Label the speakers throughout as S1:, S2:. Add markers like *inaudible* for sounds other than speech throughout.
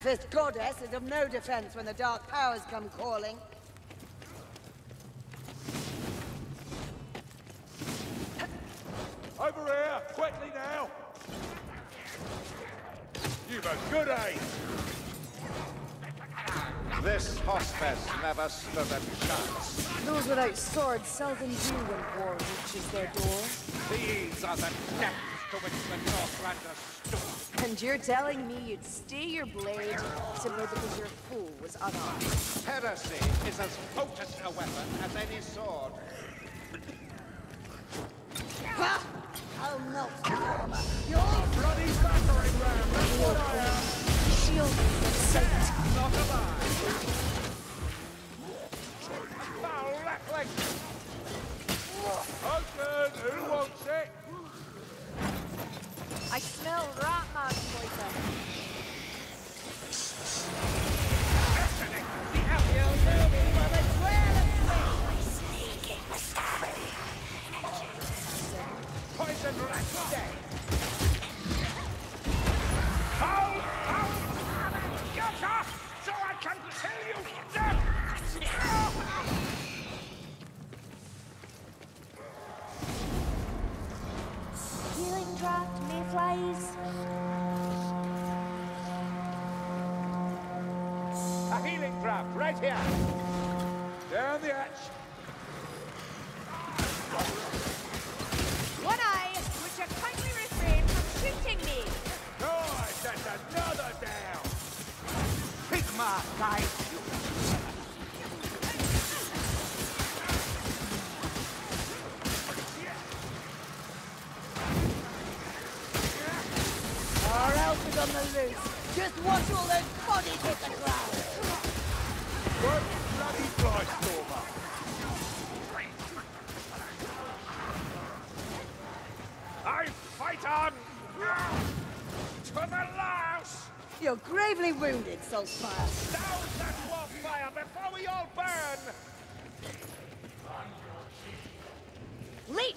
S1: Fifth goddess is of no defense when the dark powers come calling.
S2: Over here, quickly now! You've a good aim!
S3: This hospice never stood a chance.
S4: Those without swords seldom do when war reaches their door.
S3: These are the depths to which the Northlanders stood.
S4: And you're telling me you'd stay your blade simply because your fool was unarmed?
S3: Heresy is as potent a weapon as any sword.
S1: Ha! I'll melt your armor.
S2: You're bloody battering ram, that's what I am!
S4: Shield of sight.
S3: Not alive.
S2: The!
S5: One eye, would you kindly refrain from shooting me?
S2: Nice, that's another down!
S3: Sigmar guides you!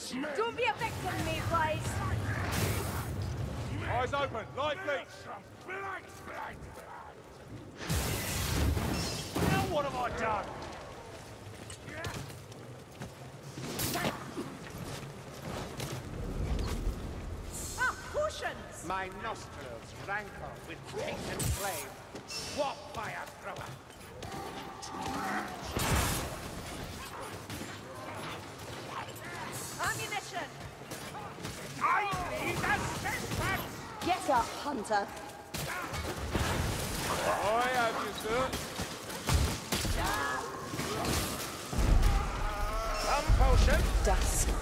S5: Leech, don't be a victim, me, mayflies.
S2: Eyes open, light leech! Now what have I done?
S5: Ah, potions!
S3: My nostrils rankle with tainted flame. Warp fire thrower!
S1: Up, Hunter.
S2: I have you, sir.
S3: Some potion!
S4: Dusk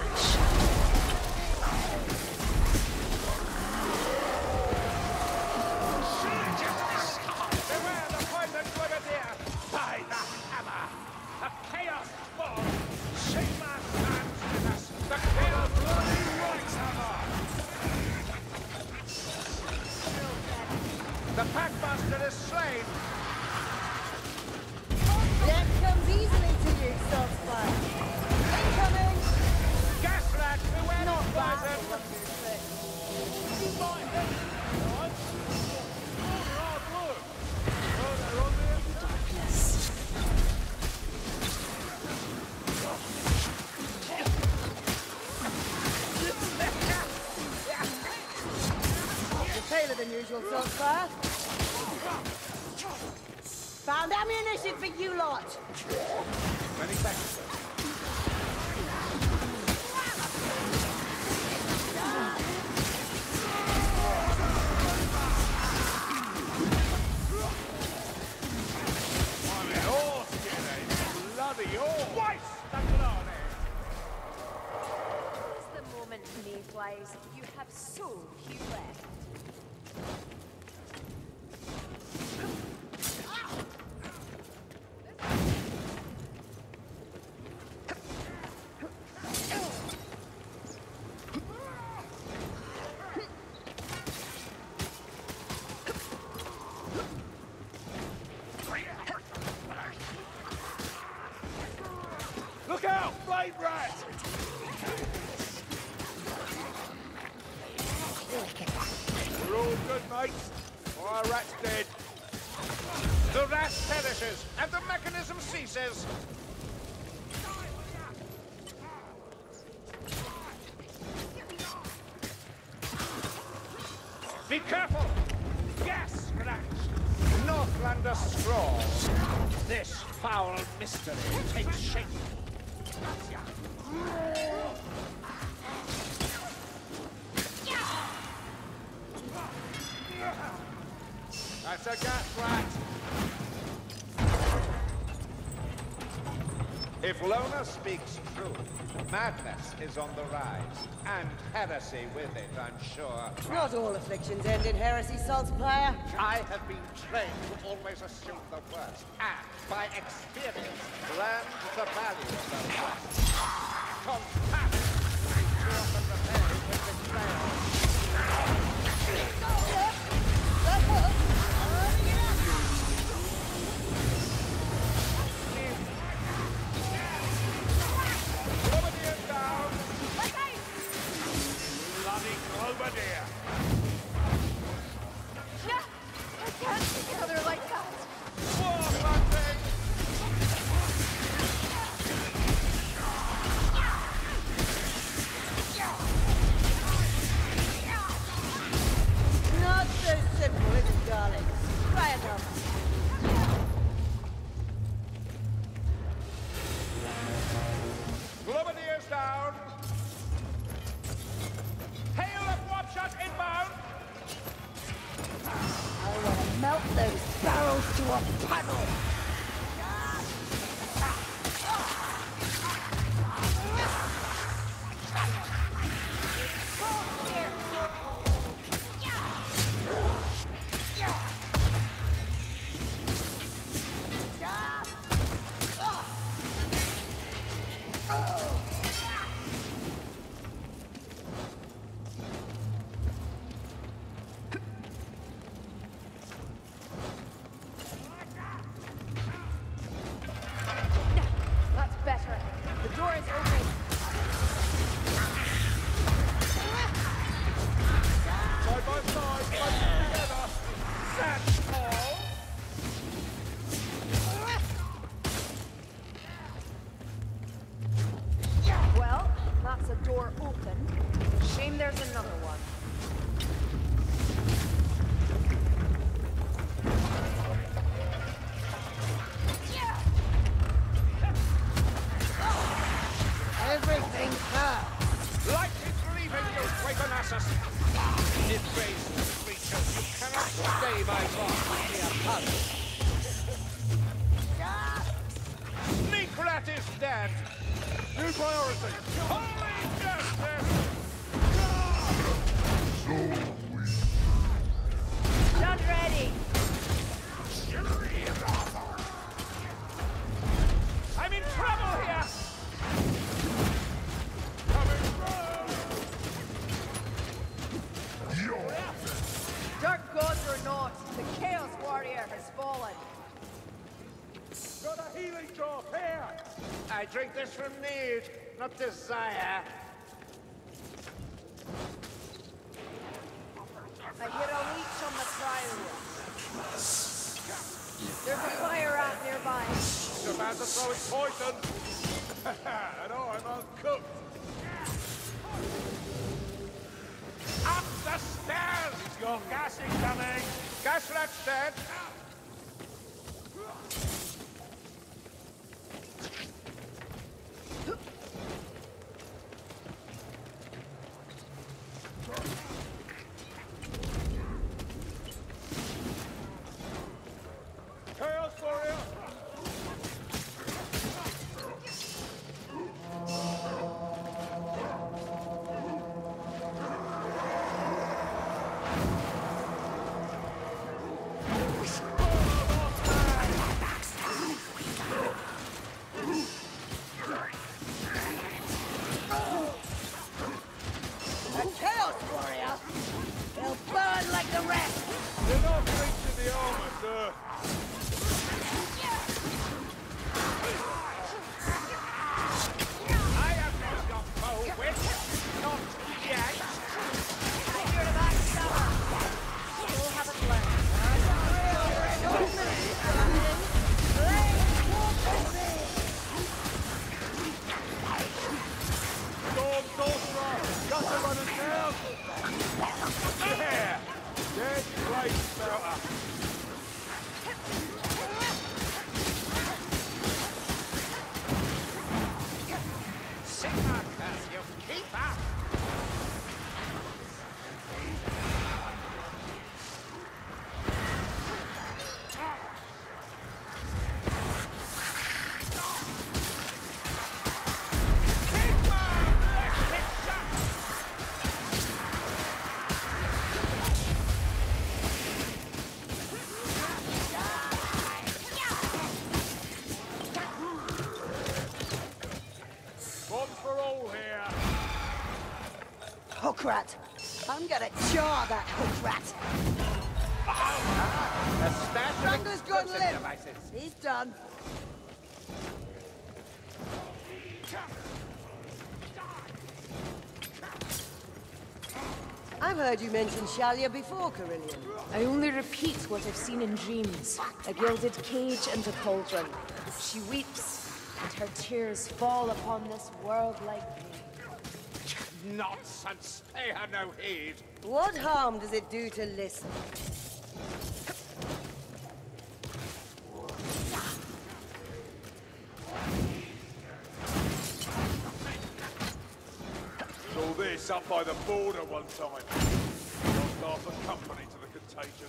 S1: paler than usual, Saltzpyre. Found ammunition for you lot.
S3: Many thanks.
S2: I'm an horse, you Bloody horse. Twice the glory.
S5: Is the moment, mayflies. You have so few left.
S3: Thank you. That's a gas rat. If Lohner speaks true, madness is on the rise, and heresy with it, I'm sure.
S1: Not all afflictions end in heresy, salt player.
S3: I have been trained to always assume the worst, and by experience, learned the value of the worst.
S4: Yeah, That's
S3: Dragonassus! Disgraced creatures, you cannot stay my wrath, dear pug! Sneak rat is dead! New priority! Holy justice!
S4: Done ready.
S3: I drink this from need, not desire.
S4: I hear a leech on the cryo. There's a fire out nearby.
S3: You're about to throw it poison! *laughs* I know, I'm uncooked! Up the stairs! Your gas is coming! Gas rat's dead!
S1: Rat. I'm gonna jar that hook rat.
S3: A stash of
S1: Strangler's gone limp.
S3: devices.
S1: He's done. I've heard you mention Shallya before, Kerillian.
S4: I only repeat what I've seen in dreams. A gilded cage and a cauldron. She weeps, and her tears fall upon this world like rain.
S3: Nonsense! Pay her no heed.
S1: What harm does it do to listen?
S2: Saw this up by the border one time. Lost half the company to the contagion.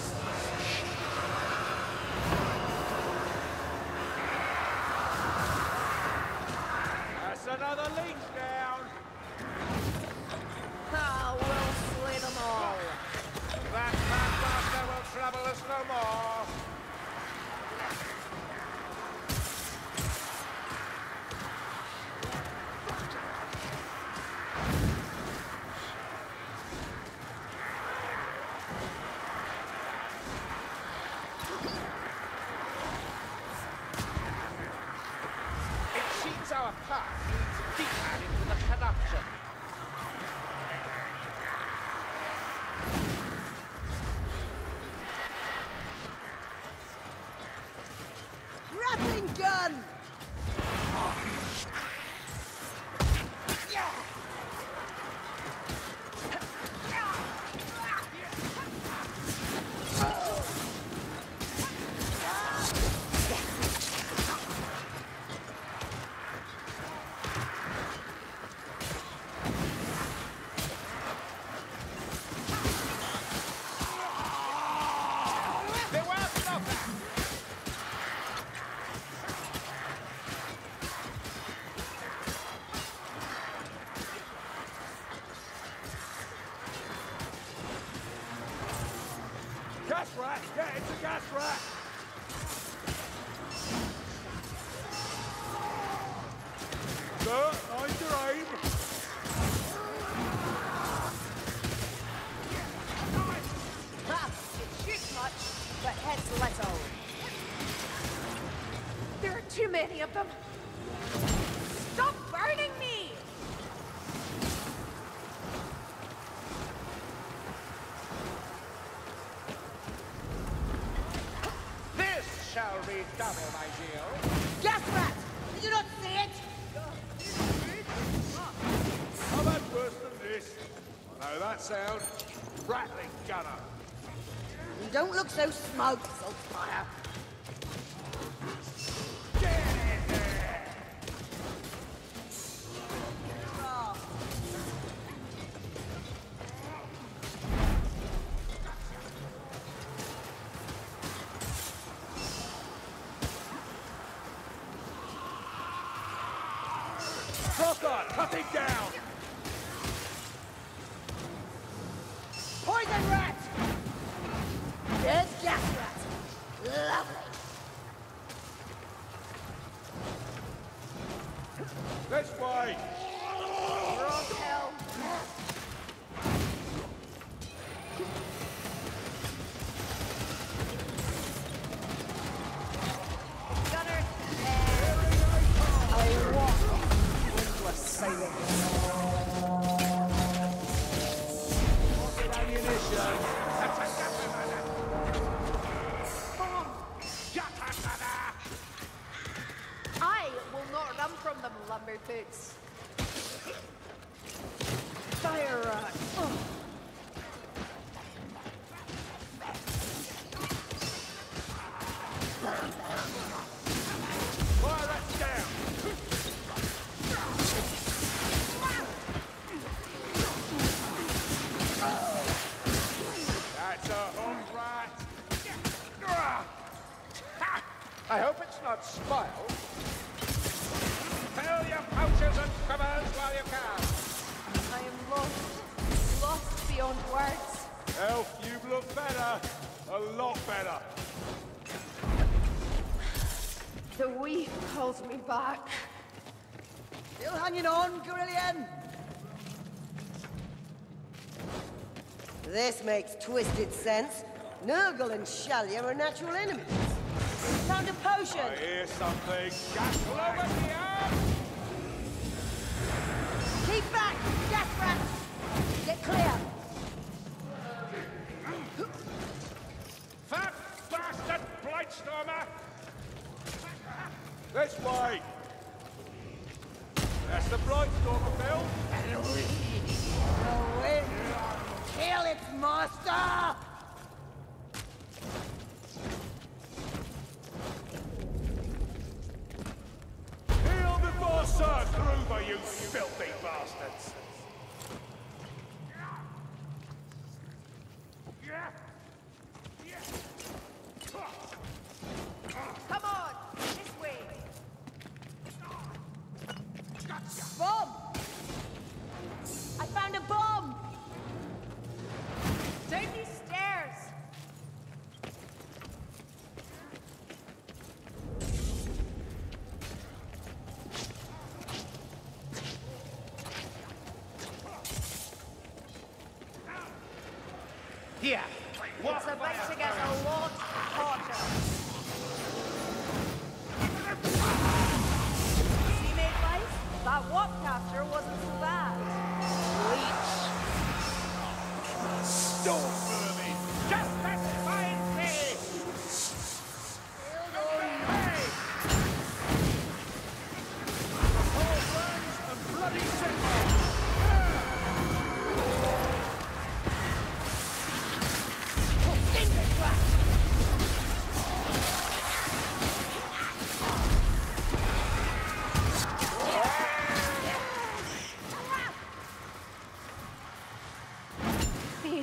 S3: That's another leech down.
S1: Ah, we'll slay them all.
S3: That fat bastard will trouble us no more. It deeper into the corruption.
S2: Get it's a gas rat! Sir, mind your aim!
S4: Much, but. There are too many of them.
S2: That sound. Ratling gunner.
S1: You don't look so smug,
S4: Saltzpyre. I
S3: hope it's not spoiled. Fill your pouches and cupboards while you can.
S4: I am lost. Lost beyond words.
S2: Elf, you look better. A lot better.
S6: The weave calls me back.
S1: Still hanging on, Kerillian? This makes twisted sense. Nurgle and Shallya are natural enemies. Found a potion.
S2: I hear something.
S3: All over here!
S1: Keep back, gas rat. Get clear.
S3: Fat bastard Blightstormer!
S2: This way. That's the Blightstormer, Bill.
S1: The wind. Kill its master.
S2: You filthy bastards.
S3: Here!
S4: It's about to get a lot hotter. That walk after wasn't so bad.
S2: Storm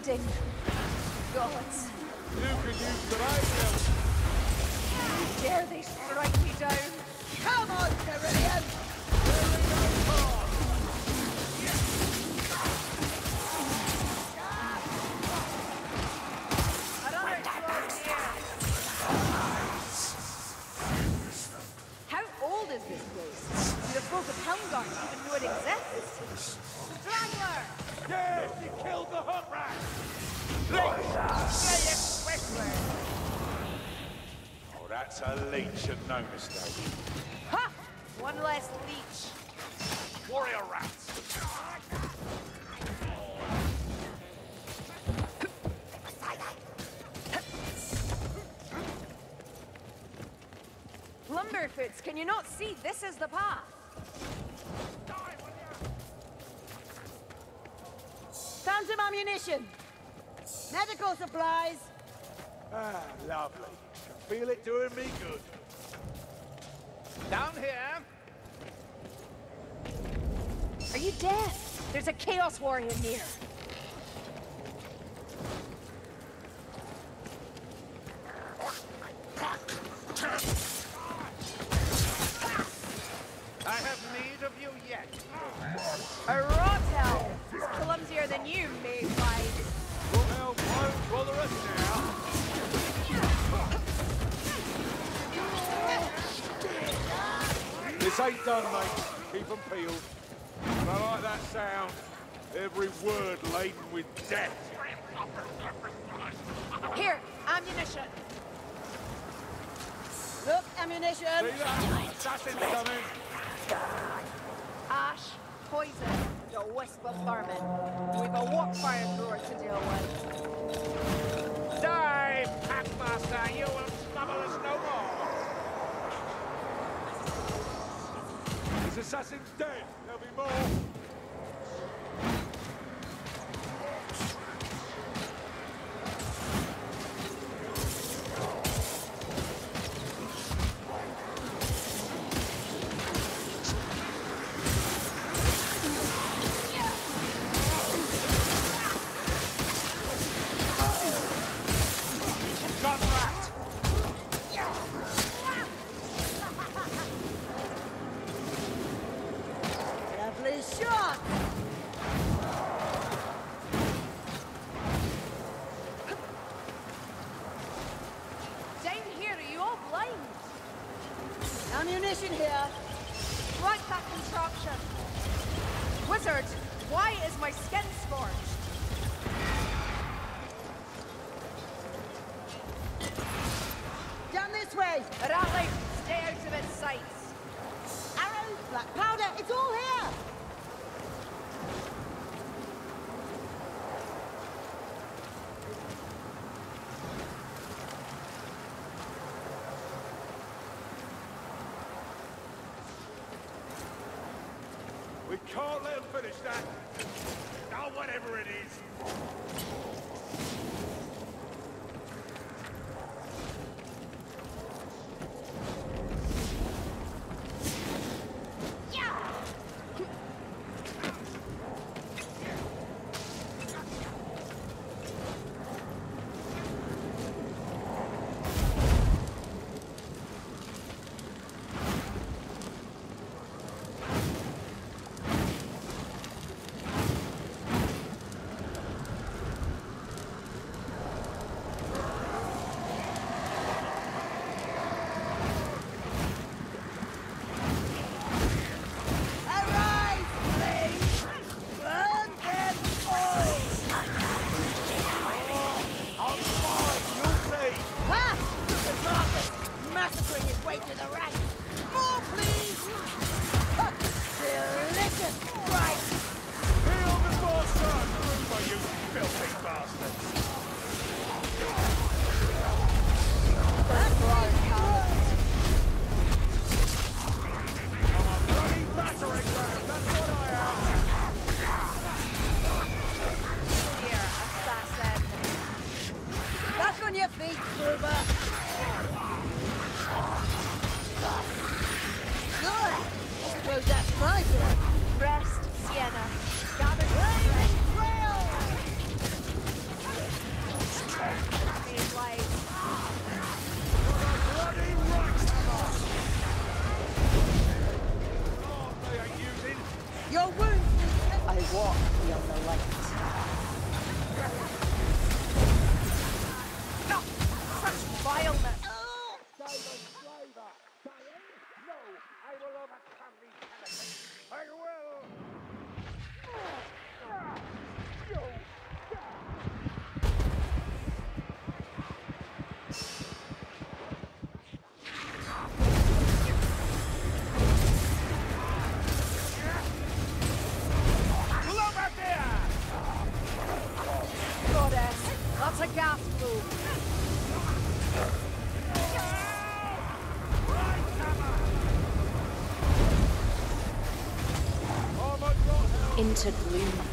S6: Feeding. Gods.
S2: You could use the radio.
S6: Dare they
S2: Warrior rats.
S4: Lumberfoots, can you not see? This is the path.
S1: Found some ammunition. Medical supplies.
S2: Ah, lovely. Can feel it doing me good.
S3: Down here!
S4: Are you deaf? There's a Chaos Warrior near.
S3: I have need of you yet.
S4: A Rotel! Clumsier than you, Mayflies.
S2: Your help won't bother us now. This ain't done, mate. Keep 'em peeled. I like that sound. Every word laden with death.
S4: Here, ammunition.
S1: Look, ammunition.
S2: That? Assassin's coming.
S4: Ash, poison, a wisp of vermin. We've a walk fire thrower to deal with.
S3: Die, Packmaster! You will trouble us no more!
S2: This assassin's dead. There'll
S1: way!
S5: Ratling! Stay out of its sights!
S1: Arrows, black powder, it's all here!
S2: We can't let him finish that! Now, whatever it is! Fuck,
S4: winter gloom.